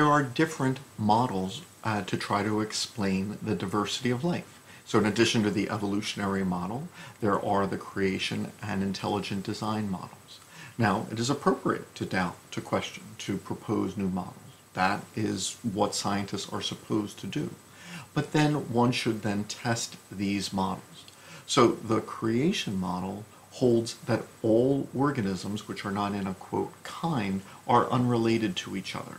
there are different models uh, to try to explain the diversity of life. So in addition to the evolutionary model, there are the creation and intelligent design models. Now, it is appropriate to doubt, to question, to propose new models. That is what scientists are supposed to do. But then one should then test these models. So the creation model holds that all organisms which are not in a quote kind are unrelated to each other.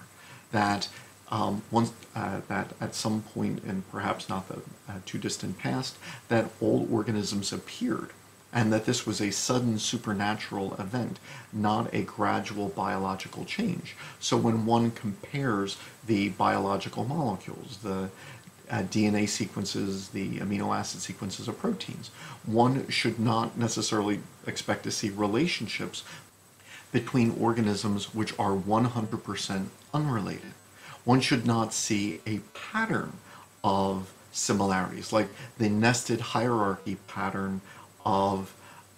That um, once uh, that at some point in perhaps not the uh, too distant past, that all organisms appeared and that this was a sudden supernatural event, not a gradual biological change. So when one compares the biological molecules, the uh, DNA sequences, the amino acid sequences of proteins, one should not necessarily expect to see relationships between organisms which are 100% unrelated one should not see a pattern of similarities, like the nested hierarchy pattern of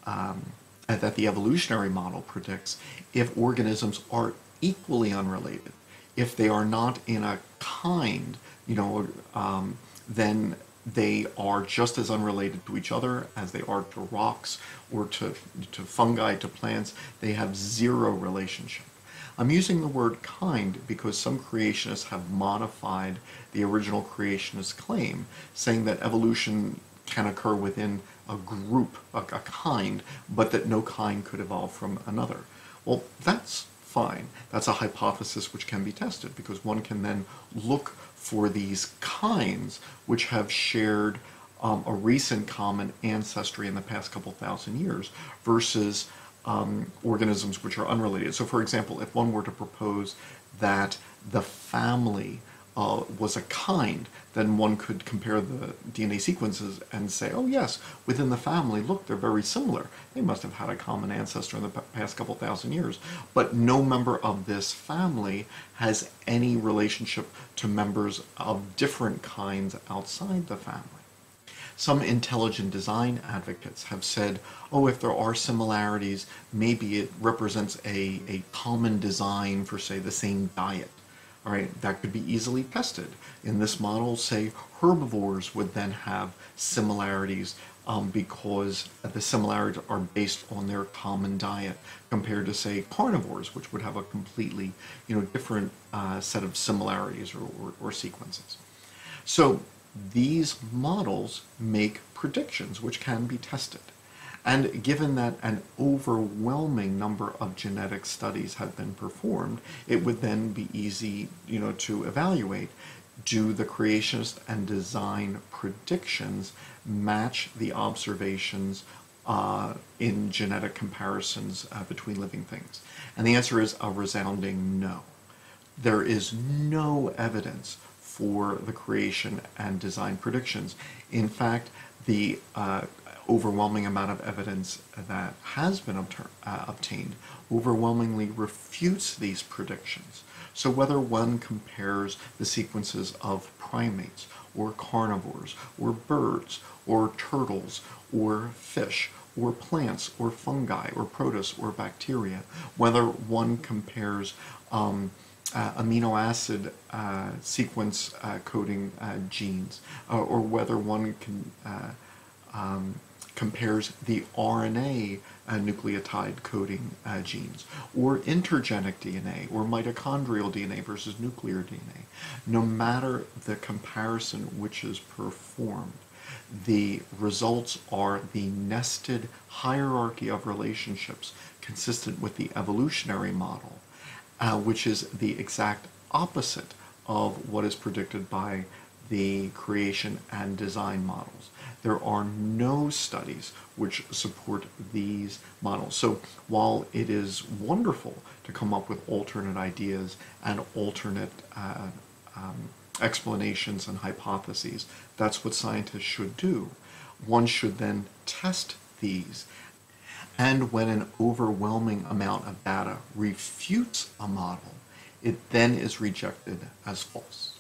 um, that the evolutionary model predicts if organisms are equally unrelated. If they are not in a kind, you know, um, then they are just as unrelated to each other as they are to rocks or to, to fungi, to plants. They have zero relationship. I'm using the word kind because some creationists have modified the original creationist claim, saying that evolution can occur within a group, a, a kind, but that no kind could evolve from another. Well, that's fine. That's a hypothesis which can be tested because one can then look for these kinds which have shared um, a recent common ancestry in the past couple thousand years versus um, organisms which are unrelated. So for example, if one were to propose that the family uh, was a kind, then one could compare the DNA sequences and say, oh yes, within the family, look, they're very similar. They must have had a common ancestor in the past couple thousand years. But no member of this family has any relationship to members of different kinds outside the family. Some intelligent design advocates have said, oh, if there are similarities, maybe it represents a, a common design for, say, the same diet. All right, that could be easily tested. In this model, say, herbivores would then have similarities um, because the similarities are based on their common diet compared to, say, carnivores, which would have a completely, you know, different uh, set of similarities or, or, or sequences. So these models make predictions which can be tested. And given that an overwhelming number of genetic studies have been performed, it would then be easy, you know, to evaluate do the creationist and design predictions match the observations uh, in genetic comparisons uh, between living things? And the answer is a resounding no. There is no evidence for the creation and design predictions. In fact, the uh, overwhelming amount of evidence that has been uh, obtained overwhelmingly refutes these predictions. So whether one compares the sequences of primates or carnivores or birds or turtles or fish or plants or fungi or protists or bacteria, whether one compares um, uh, amino acid uh, sequence uh, coding uh, genes, uh, or whether one can uh, um, compares the RNA nucleotide coding genes, or intergenic DNA, or mitochondrial DNA versus nuclear DNA. No matter the comparison which is performed, the results are the nested hierarchy of relationships consistent with the evolutionary model uh, which is the exact opposite of what is predicted by the creation and design models. There are no studies which support these models. So while it is wonderful to come up with alternate ideas and alternate uh, um, explanations and hypotheses, that's what scientists should do. One should then test these and when an overwhelming amount of data refutes a model, it then is rejected as false.